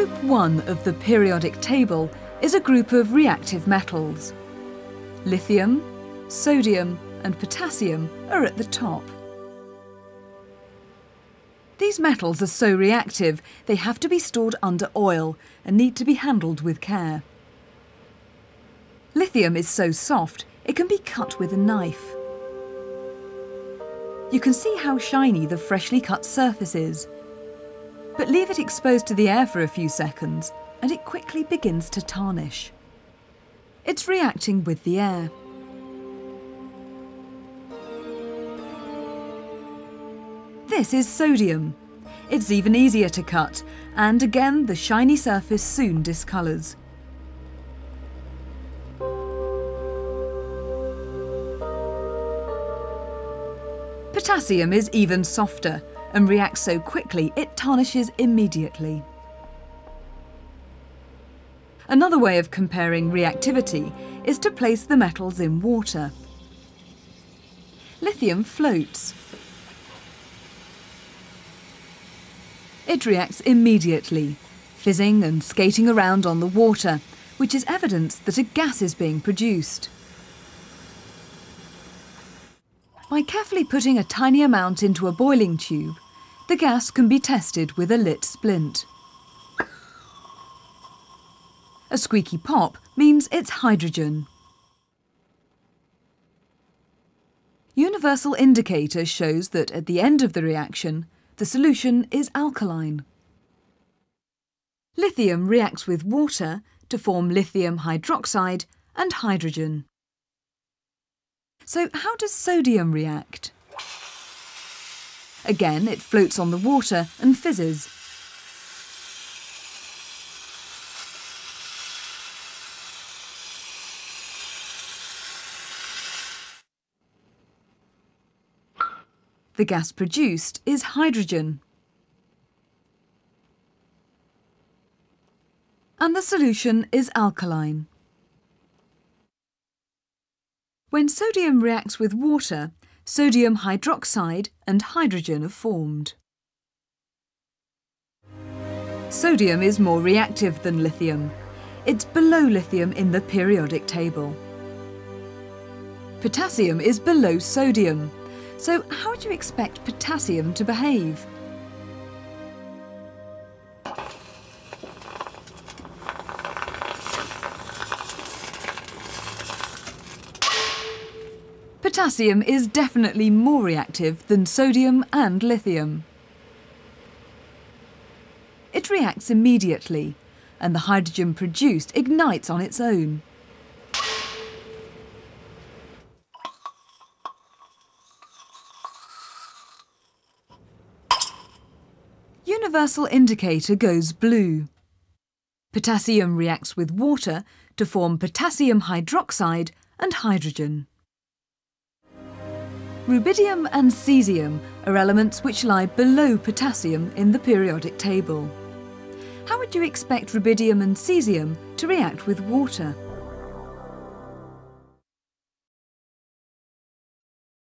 Group 1 of the periodic table is a group of reactive metals. Lithium, sodium and potassium are at the top. These metals are so reactive they have to be stored under oil and need to be handled with care. Lithium is so soft it can be cut with a knife. You can see how shiny the freshly cut surface is. But leave it exposed to the air for a few seconds and it quickly begins to tarnish. It's reacting with the air. This is sodium. It's even easier to cut, and again the shiny surface soon discolours. Potassium is even softer and reacts so quickly it tarnishes immediately. Another way of comparing reactivity is to place the metals in water. Lithium floats. It reacts immediately, fizzing and skating around on the water, which is evidence that a gas is being produced. By carefully putting a tiny amount into a boiling tube, the gas can be tested with a lit splint. A squeaky pop means it's hydrogen. Universal indicator shows that at the end of the reaction, the solution is alkaline. Lithium reacts with water to form lithium hydroxide and hydrogen. So how does sodium react? Again, it floats on the water and fizzes. The gas produced is hydrogen. And the solution is alkaline. When sodium reacts with water, sodium hydroxide and hydrogen are formed. Sodium is more reactive than lithium. It's below lithium in the periodic table. Potassium is below sodium. So how would you expect potassium to behave? Potassium is definitely more reactive than sodium and lithium. It reacts immediately, and the hydrogen produced ignites on its own. Universal indicator goes blue. Potassium reacts with water to form potassium hydroxide and hydrogen. Rubidium and cesium are elements which lie below potassium in the periodic table. How would you expect rubidium and cesium to react with water?